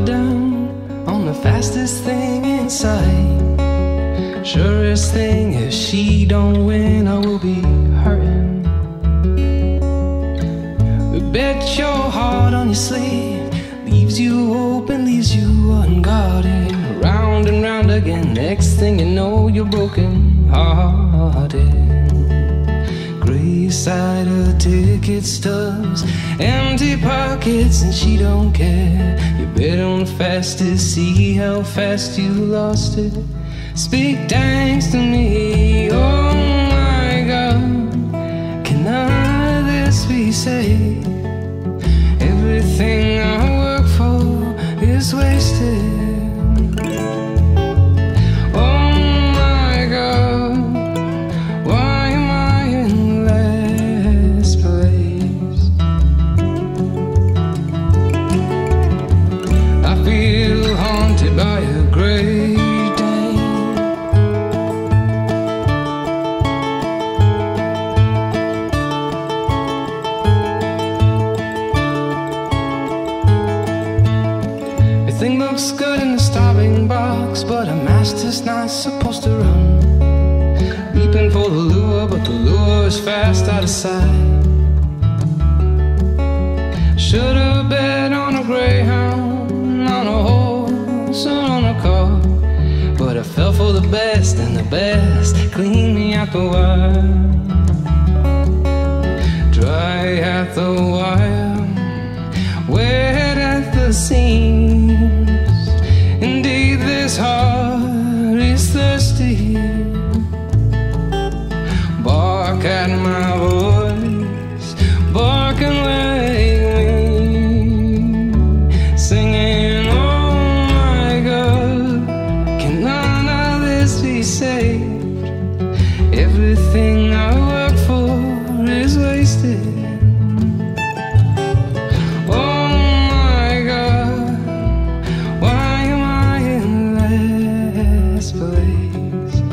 down on the fastest thing in sight. Surest thing, if she don't win, I will be hurting. Bet your heart on your sleeve leaves you open, leaves you unguarded. Round and round again, next thing you know, you're broken hearted. Gray of ticket stubs, empty pockets, and she don't care. You bet on the fastest, see how fast you lost it. Speak thanks to me, not supposed to run. Leaping for the lure, but the lure is fast out of sight. Should've bet on a greyhound, on a horse, and on a car. But I fell for the best, and the best cleaned me out the wire. Dry at the wire, wet at the seams. Place?